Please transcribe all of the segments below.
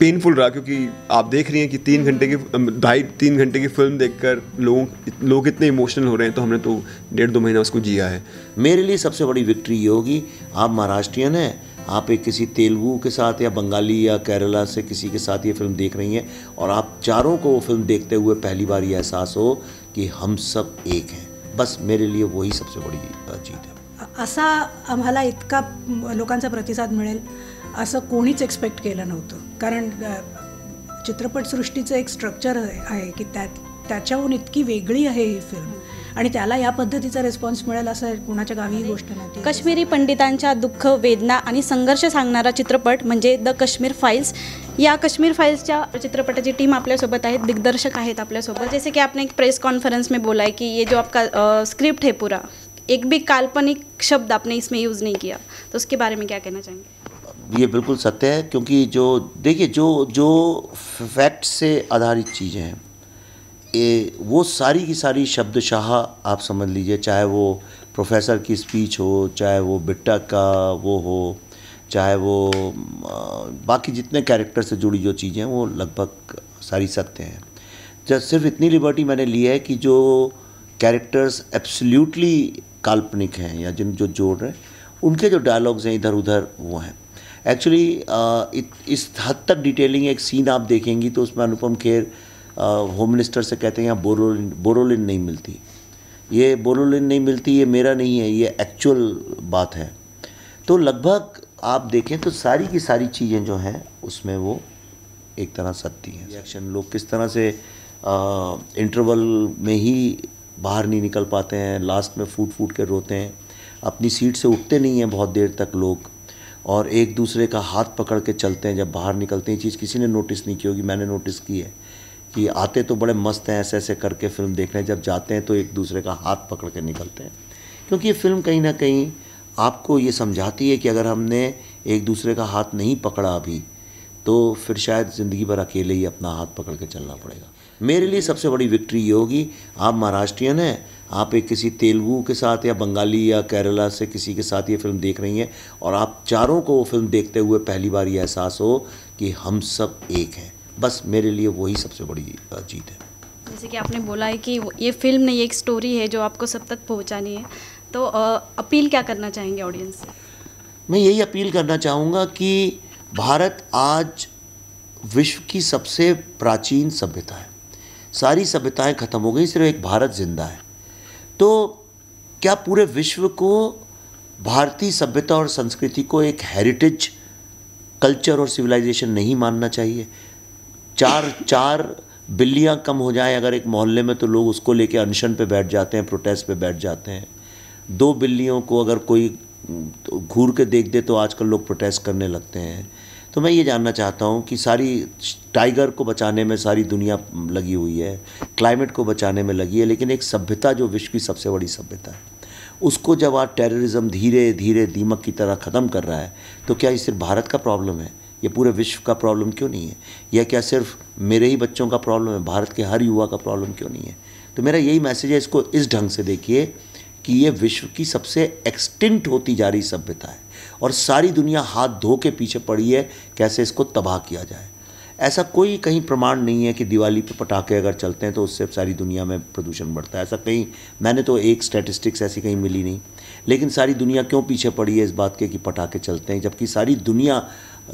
Painful रहा क्योंकि आप देख रही हैं कि तीन घंटे की ढाई तीन घंटे की फ़िल्म देखकर लोगों लोग इतने इमोशनल हो रहे हैं तो हमने तो डेढ़ दो महीना उसको जिया है। मेरे लिए सबसे बड़ी विक्ट्री ये होगी आप महाराष्ट्रियन हैं आप एक किसी तेलुगु के साथ या बंगाली या केरला से किसी के साथ ये फ़िल्म देख रही हैं और आप चारों को वो फ़िल्म देखते हुए पहली बार ये एहसास हो कि हम सब एक हैं। बस मेरे लिए वही सबसे बड़ी जीत है। असा आम्हाला इतका लोकांचा प्रतिसाद मिळेल असं कोणीच एक्सपेक्ट केलं नव्हतं. कारण चित्रपटसृष्टीचं एक स्ट्रक्चर आहे की त्यात त्याच्याहून इतकी वेगळी आहे ही फिल्म आणि त्याला या पद्धतीचा रिस्पॉन्स मिळेल असं कुणाच्या गावी गोष्ट नव्हती काश्मीरी पंडितांच्या दुःख वेदना आणि संघर्ष सांगणारा चित्रपट म्हणजे द काश्मीर फाईल्स या काश्मीर फाईल्सच्या चित्रपटाची टीम आपल्यासोबत आहेत दिग्दर्शक आहेत आपल्यासोबत. जैसे की आपने एक प्रेस कॉन्फ्रेंस में बोला है कि ये जो आपका स्क्रिप्ट है पूरा एक भी काल्पनिक शब्द आपने इसमें यूज़ नहीं किया. तो उसके बारे में क्या कहना चाहेंगे? ये बिल्कुल सत्य है, क्योंकि जो, देखिए, जो जो फैक्ट से आधारित चीज़ें हैं, ये, वो सारी की सारी शब्दशाह आप समझ लीजिए, चाहे वो प्रोफेसर की स्पीच हो, चाहे वो बिट्टा का वो हो, चाहे वो बाकी जितने कैरेक्टर से जुड़ी जो चीज़ें हैं, वो लगभग सारी सत्य हैं। जब सिर्फ़ इतनी लिबर्टी मैंने ली है कि जो कैरेक्टर्स एब्सोल्युटली काल्पनिक हैं या जिन जो जोड़ रहे हैं, उनके जो डायलॉग्स हैं इधर उधर वो हैं। एक्चुअली इस हद तक डिटेलिंग एक सीन आप देखेंगी तो उसमें अनुपम खेर होम मिनिस्टर से कहते हैं, यहाँ बोरोलिन बोरोलिन नहीं मिलती. ये बोरोलिन नहीं मिलती, ये मेरा नहीं है, ये एक्चुअल बात है। तो लगभग आप देखें तो सारी की सारी चीज़ें जो हैं, उसमें वो एक तरह सत्य हैं। रिएक्शन लोग किस तरह से इंटरवल में ही बाहर नहीं निकल पाते हैं लास्ट में फूट फूट के रोते हैं। अपनी सीट से उठते नहीं हैं बहुत देर तक लोग। और एक दूसरे का हाथ पकड़ के चलते हैं, जब बाहर निकलते हैं चीज़ किसी ने नोटिस नहीं की होगी, मैंने नोटिस की है कि आते तो बड़े मस्त हैं, ऐसे ऐसे करके फ़िल्म देखने जब जाते हैं तो एक दूसरे का हाथ पकड़ के निकलते हैं। क्योंकि ये फ़िल्म कहीं ना कहीं आपको ये समझाती है कि अगर हमने एक दूसरे का हाथ नहीं पकड़ा अभी तो फिर शायद ज़िंदगी भर अकेले ही अपना हाथ पकड़ के चलना पड़ेगा। मेरे लिए सबसे बड़ी विक्ट्री ये होगी, आप महाराष्ट्रियन हैं आप एक किसी तेलुगु के साथ या बंगाली या केरला से किसी के साथ ये फ़िल्म देख रही हैं और आप चारों को वो फ़िल्म देखते हुए पहली बार ये एहसास हो कि हम सब एक हैं। बस मेरे लिए वही सबसे बड़ी जीत है। जैसे कि आपने बोला है कि ये फ़िल्म नहीं एक स्टोरी है जो आपको सब तक पहुँचानी है। तो अपील क्या करना चाहेंगे ऑडियंस से? मैं यही अपील करना चाहूँगा कि भारत आज विश्व की सबसे प्राचीन सभ्यता है। सारी सभ्यताएँ ख़त्म हो गई सिर्फ़ एक भारत ज़िंदा है। तो क्या पूरे विश्व को भारतीय सभ्यता और संस्कृति को एक हेरिटेज कल्चर और सिविलाइजेशन नहीं मानना चाहिए? चार चार बिल्लियाँ कम हो जाएँ, अगर एक मोहल्ले में तो लोग उसको लेके अनशन पे बैठ जाते हैं प्रोटेस्ट पे बैठ जाते हैं। दो बिल्लियों को अगर कोई घूर के देख दे तो आजकल लोग प्रोटेस्ट करने लगते हैं। तो मैं ये जानना चाहता हूँ कि सारी टाइगर को बचाने में सारी दुनिया लगी हुई है क्लाइमेट को बचाने में लगी है, लेकिन एक सभ्यता जो विश्व की सबसे बड़ी सभ्यता है, उसको जब आज टेररिज्म धीरे धीरे दीमक की तरह ख़त्म कर रहा है तो क्या ये सिर्फ़ भारत का प्रॉब्लम है? ये पूरे विश्व का प्रॉब्लम क्यों नहीं है? या क्या सिर्फ़ मेरे ही बच्चों का प्रॉब्लम है? भारत के हर युवा का प्रॉब्लम क्यों नहीं है? तो मेरा यही मैसेज है, इसको इस ढंग से देखिए। कि ये विश्व की सबसे एक्सटिंक्ट होती जा रही सभ्यता है और सारी दुनिया हाथ धो के पीछे पड़ी है, कैसे इसको तबाह किया जाए? ऐसा कोई कहीं प्रमाण नहीं है कि दिवाली पर पटाखे अगर चलते हैं तो उससे सारी दुनिया में प्रदूषण बढ़ता है। ऐसा कहीं, मैंने तो एक स्टैटिस्टिक्स ऐसी कहीं मिली नहीं। लेकिन सारी दुनिया क्यों पीछे पड़ी है इस बात के कि पटाखे चलते हैं? जबकि सारी दुनिया,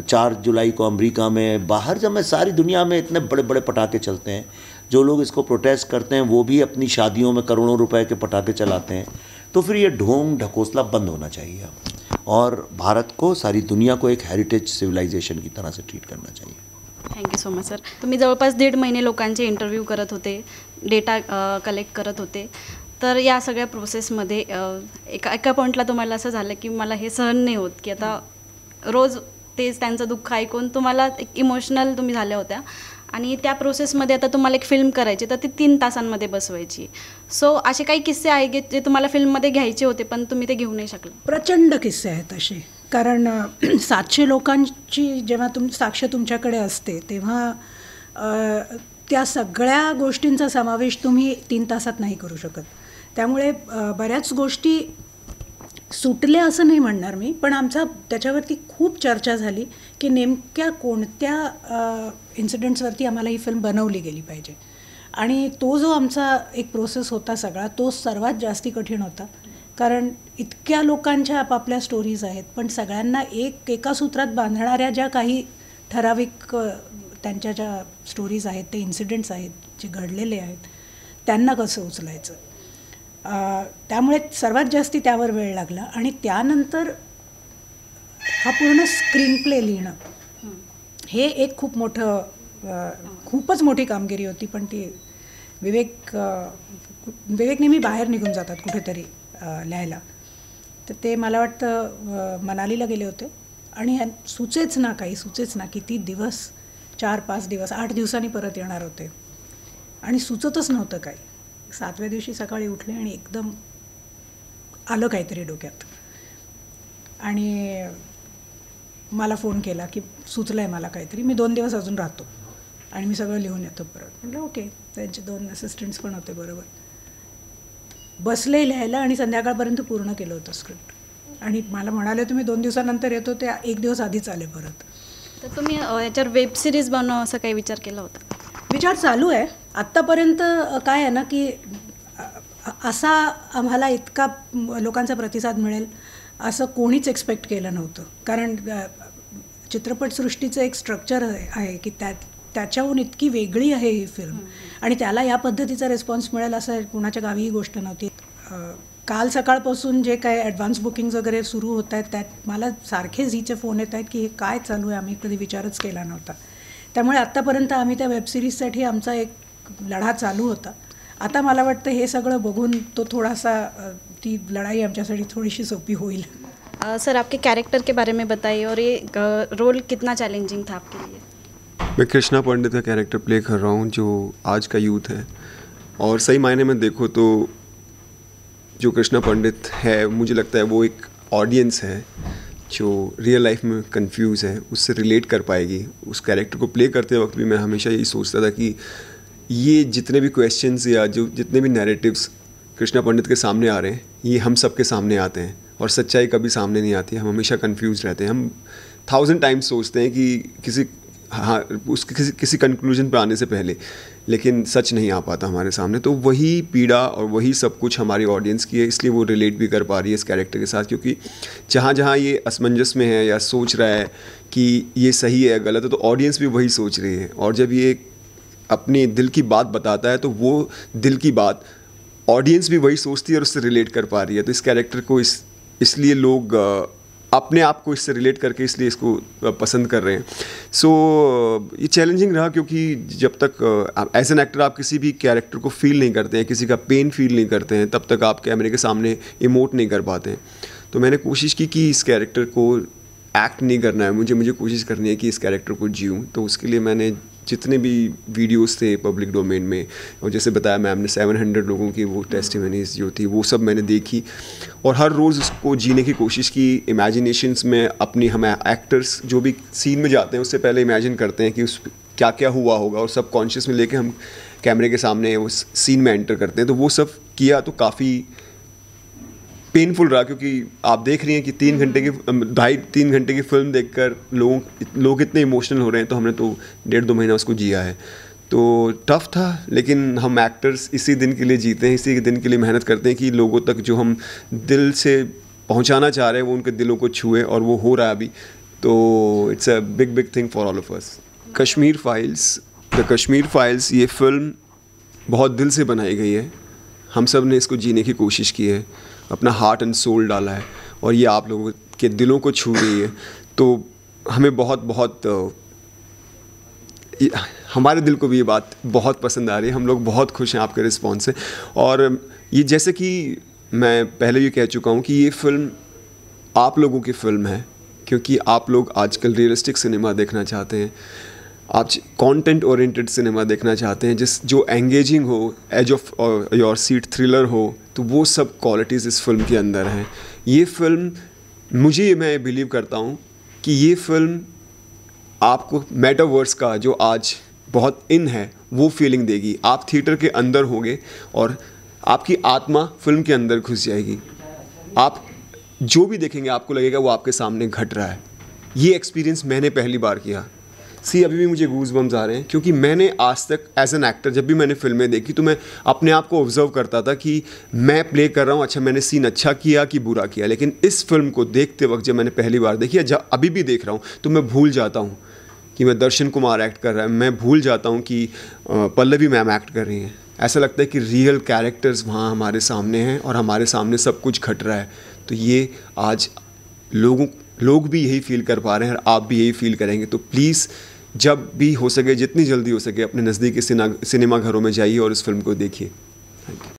चार जुलाई को अमेरिका में, बाहर जब मैं सारी दुनिया में इतने बड़े बड़े पटाखे चलते हैं जो लोग इसको प्रोटेस्ट करते हैं, वो भी अपनी शादियों में करोड़ों रुपए के पटाखे चलाते हैं। तो फिर ये ढोंग, ढकोसला बंद होना चाहिए और भारत को, सारी दुनिया को एक हेरिटेज सिविलायझेशन की तरह से ट्रीट करना चाहिए। थँक्यू सो मच सर तुम्ही जवळपास दीड महिने लोकांचे इंटरव्ह्यू करत होते डेटा कलेक्ट करत होते. तर या सगळ्या प्रोसेसमध्ये एका एका पॉईंटला तुम्हाला असं झालं की मला हे सहन नाही होत, की आता रोज तेच त्यांचं दुःख ऐकून तुम्हाला एक इमोशनल तुम्ही झाल्या होत्या. आणि त्या प्रोसेसमध्ये आता तुम्हाला एक फिल्म करायची तर ती तीन तासांमध्ये बसवायची. सो असे काही किस्से आहे की जे तुम्हाला फिल्ममध्ये घ्यायचे होते पण तुम्ही ते घेऊ नाही शकले. प्रचंड किस्से आहेत असे. कारण सातशे लोकांची जेव्हा तुम साक्ष तुमच्याकडे असते तेव्हा त्या सगळ्या गोष्टींचा समावेश तुम्ही तीन तासात नाही करू शकत. त्यामुळे बऱ्याच गोष्टी सुटले असं नाही म्हणणार मी पण आमचा त्याच्यावरती खूप चर्चा झाली की नेमक्या कोणत्या इन्सिडेंट्सवरती आम्हाला ही फिल्म बनवली गेली पाहिजे. आणि तो जो आमचा एक प्रोसेस होता सगळा तो सर्वात जास्ती कठीण होता. कारण इतक्या लोकांच्या आपापल्या स्टोरीज आहेत पण सगळ्यांना एक एका सूत्रात बांधणाऱ्या ज्या काही ठराविक त्यांच्या ज्या स्टोरीज आहेत ते इन्सिडेंट्स आहेत जे घडलेले आहेत त्यांना कसं उचलायचं? त्यामुळे सर्वात जास्ती त्यावर वेळ लागला. आणि त्यानंतर हा पूर्ण स्क्रीन प्ले लिहिणं हे एक खूप मोठं खूपच मोठी कामगिरी होती पण ती विवेक विवेक नेहमी बाहेर निघून जातात कुठेतरी लिहायला. तर ते मला वाटतं मनालीला गेले होते. आणि ह्या- सुचेच ना काही सुचेच ना किती दिवस चार पाच दिवस आठ दिवसांनी परत येणार होते. आणि सुचतच नव्हतं काही. सातव्या दिवशी सकाळी उठले आणि एकदम आलं काहीतरी डोक्यात. आणि मला फोन केला की सुचलं आहे मला काहीतरी. मी दोन दिवस अजून राहतो आणि मी सगळं लिहून येतो परत. म्हटलं ओके. त्यांचे दोन असिस्टंट्स पण होते बरोबर. बसले लिहायला आणि संध्याकाळपर्यंत पूर्ण केलं होतं स्क्रिप्ट आणि मला म्हणाले तुम्ही दोन दिवसानंतर येतो ते एक दिवस आधीच आले परत. तर तुम्ही याच्यावर वेब सिरीज बनव असं काही विचार केला होता? विचार चालू आहे. आत्तापर्यंत काय आहे ना की असा आम्हाला इतका लोकांचा प्रतिसाद मिळेल असं कोणीच एक्सपेक्ट केलं नव्हतं. कारण चित्रपटसृष्टीचं एक स्ट्रक्चर आहे की त्यात त्याच्याहून इतकी वेगळी आहे ही फिल्म आणि त्याला या पद्धतीचा रिस्पॉन्स मिळेल असं कुणाच्या गावीही गोष्ट नव्हती. काल सकाळपासून जे काय ॲडव्हान्स बुकिंग्स वगैरे सुरू होत आहेत त्यात मला सारखे झीचे फोन येत आहेत की हे काय चालू आहे? आम्ही कधी विचारच केला नव्हता. त्यामुळे आत्तापर्यंत आम्ही त्या वेबसिरीजसाठी आमचा एक लढा चालू होता. आता मला वाटतं हे सगळं बघून तो थोडासा ती लढाई आमच्यासाठी थोडीशी सोपी होईल. सर आपके कैरेक्टर के बारे में बताइए और ये रोल कितना चैलेंजिंग था आपके लिए? मैं कृष्णा पंडित का कैरेक्टर प्ले कर रहा हूँ जो आज का यूथ है. और सही मायने में देखो तो जो कृष्णा पंडित है मुझे लगता है वो एक ऑडियंस है जो रियल लाइफ में कंफ्यूज है उससे रिलेट कर पाएगी. उस कैरेक्टर को प्ले करते वक्त भी मैं हमेशा यही सोचता था कि ये जितने भी क्वेश्चंस या जो जितने भी नैरेटिव्स कृष्णा पंडित के सामने आ रहे हैं, ये हम सब के सामने आते हैं और सच्चाई कभी सामने नहीं आती। हम हमेशा कंफ्यूज रहते हैं। हम थाउज़ेंड टाइम्स सोचते हैं कि किसी हाँ उस किसी किसी कंक्लूजन पर आने से पहले, लेकिन सच नहीं आ पाता हमारे सामने। तो वही पीड़ा और वही सब कुछ हमारी ऑडियंस की है, इसलिए वो रिलेट भी कर पा रही है इस कैरेक्टर के साथ, क्योंकि जहाँ जहाँ ये असमंजस में है या सोच रहा है कि ये सही है या गलत है तो ऑडियंस भी वही सोच रही है। और जब ये अपने दिल की बात बताता है तो वो दिल की बात ऑडियंस भी वही सोचती है और उससे रिलेट कर पा रही है। तो इस कैरेक्टर को इस इसलिए लोग अपने आप को इससे रिलेट करके इसलिए इसको पसंद कर रहे हैं। सो so, ये चैलेंजिंग रहा क्योंकि जब तक एज एन एक्टर आप किसी भी कैरेक्टर को फील नहीं करते हैं किसी का पेन फील नहीं करते हैं तब तक आप कैमरे के सामने इमोट नहीं कर पाते हैं। तो मैंने कोशिश की कि इस कैरेक्टर को एक्ट नहीं करना है मुझे मुझे कोशिश करनी है कि इस कैरेक्टर को जीऊँ। तो उसके लिए मैंने जितने भी वीडियोस थे पब्लिक डोमेन में, और जैसे बताया मैम ने 700 लोगों की वो टेस्टिमनीज जो थी, वो सब मैंने देखी। और हर रोज़ उसको जीने की कोशिश की इमेजिनेशंस में अपनी, हम एक्टर्स जो भी सीन में जाते हैं, उससे पहले इमेजिन करते हैं कि उस क्या क्या हुआ होगा, और सब कॉन्शियस में लेके हम कैमरे के सामने उस सीन में एंटर करते हैं। तो वो सब किया तो काफ़ी पेनफुल रहा क्योंकि आप देख रही हैं कि तीन घंटे की ढाई, तीन घंटे की फ़िल्म देखकर लोगों, लोग इतने इमोशनल हो रहे हैं तो हमने तो डेढ़ दो महीना उसको जिया है। तो टफ था, लेकिन हम एक्टर्स इसी दिन के लिए जीते हैं, इसी दिन के लिए मेहनत करते हैं कि लोगों तक जो हम दिल से पहुंचाना चाह रहे हैं, वो उनके दिलों को छुए और वो हो रहा है अभी। तो it's a big big thing for all of us Kashmir files the Kashmir files ये फ़िल्म बहुत दिल से बनाई गई है। हम सबने इसको जीने की कोशिश की है। अपना हार्ट एंड सोल डाला है और ये आप लोगों के दिलों को छू रही है। तो हमें बहुत बहुत हमारे दिल को भी ये बात बहुत पसंद आ रही है। हम लोग बहुत खुश हैं आपके रिस्पॉन्स से। और ये जैसे कि मैं पहले भी कह चुका हूँ कि ये फ़िल्म आप लोगों की फ़िल्म है, क्योंकि आप लोग आजकल रियलिस्टिक सिनेमा देखना चाहते हैं। आप कंटेंट ओरिएंटेड सिनेमा देखना चाहते हैं, जिस, जो एंगेजिंग हो edge of your seat thriller हो तो वो सब क्वालिटीज़ इस फ़िल्म के अंदर हैं। ये फ़िल्म मुझे, मैं बिलीव करता हूँ कि ये फ़िल्म आपको मेटावर्स का जो आज बहुत इन है, वो फीलिंग देगी। आप थिएटर के अंदर होंगे और आपकी आत्मा फ़िल्म के अंदर घुस जाएगी। आप जो भी देखेंगे, आपको लगेगा वो आपके सामने घट रहा है। ये एक्सपीरियंस मैंने पहली बार किया। सी अभी भी मुझे गूज बम्स आ रहे हैं, क्योंकि मैंने आज तक एज एन एक्टर जब भी मैंने फ़िल्में देखी तो मैं अपने आप को ऑब्ज़र्व करता था कि मैं प्ले कर रहा हूँ अच्छा मैंने सीन अच्छा किया कि बुरा किया। लेकिन इस फ़िल्म को देखते वक्त जब मैंने पहली बार देखी, या जब अभी भी देख रहा हूँ तो मैं भूल जाता हूँ कि मैं दर्शन कुमार एक्ट कर रहा है। मैं भूल जाता हूँ कि पल्लवी मैम एक्ट कर रही हैं। ऐसा लगता है कि रियल कैरेक्टर्स वहाँ हमारे सामने हैं और हमारे सामने सब कुछ घट रहा है। तो ये आज लोगों, लोग भी यही फील कर पा रहे हैं और आप भी यही फील करेंगे। तो प्लीज़ जब भी हो सके, जितनी जल्दी हो सके, अपने नज़दीकी सिनेमा घरों में जाइए और इस फ़िल्म को देखिए। Thank you